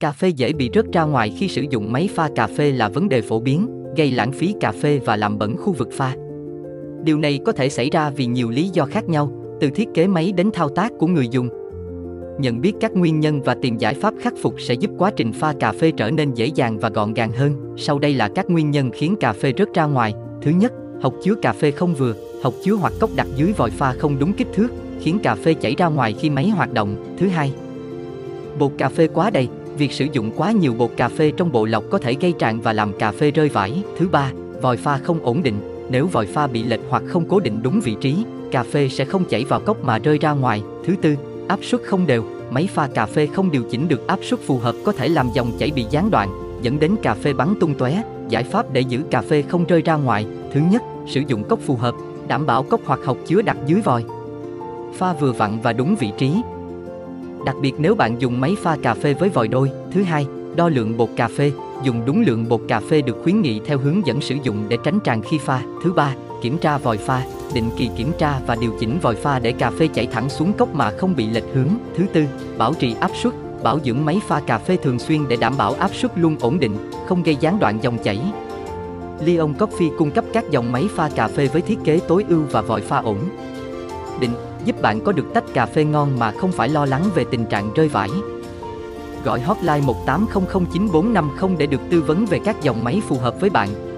Cà phê dễ bị rớt ra ngoài khi sử dụng máy pha cà phê là vấn đề phổ biến, gây lãng phí cà phê và làm bẩn khu vực pha. Điều này có thể xảy ra vì nhiều lý do khác nhau, từ thiết kế máy đến thao tác của người dùng. Nhận biết các nguyên nhân và tìm giải pháp khắc phục sẽ giúp quá trình pha cà phê trở nên dễ dàng và gọn gàng hơn. Sau đây là các nguyên nhân khiến cà phê rớt ra ngoài. Thứ nhất, hộc chứa cà phê không vừa, hộc chứa hoặc cốc đặt dưới vòi pha không đúng kích thước, khiến cà phê chảy ra ngoài khi máy hoạt động. Thứ hai, bột cà phê quá đầy, việc sử dụng quá nhiều bột cà phê trong bộ lọc có thể gây tràn và làm cà phê rơi vãi. Thứ ba, vòi pha không ổn định, nếu vòi pha bị lệch hoặc không cố định đúng vị trí, cà phê sẽ không chảy vào cốc mà rơi ra ngoài. Thứ tư, áp suất không đều, máy pha cà phê không điều chỉnh được áp suất phù hợp có thể làm dòng chảy bị gián đoạn, dẫn đến cà phê bắn tung tóe. Giải pháp để giữ cà phê không rơi ra ngoài, thứ nhất, sử dụng cốc phù hợp, đảm bảo cốc hoặc hộc chứa đặt dưới vòi. Pha vừa vặn và đúng vị trí. Đặc biệt nếu bạn dùng máy pha cà phê với vòi đôi. Thứ hai, đo lượng bột cà phê, dùng đúng lượng bột cà phê được khuyến nghị theo hướng dẫn sử dụng để tránh tràn khi pha. Thứ ba, kiểm tra vòi pha, định kỳ kiểm tra và điều chỉnh vòi pha để cà phê chảy thẳng xuống cốc mà không bị lệch hướng. Thứ tư, bảo trì áp suất, bảo dưỡng máy pha cà phê thường xuyên để đảm bảo áp suất luôn ổn định, không gây gián đoạn dòng chảy. Lyon Coffee cung cấp các dòng máy pha cà phê với thiết kế tối ưu và vòi pha ổn định, giúp bạn có được tách cà phê ngon mà không phải lo lắng về tình trạng rơi vãi. Gọi hotline 18009450 để được tư vấn về các dòng máy phù hợp với bạn.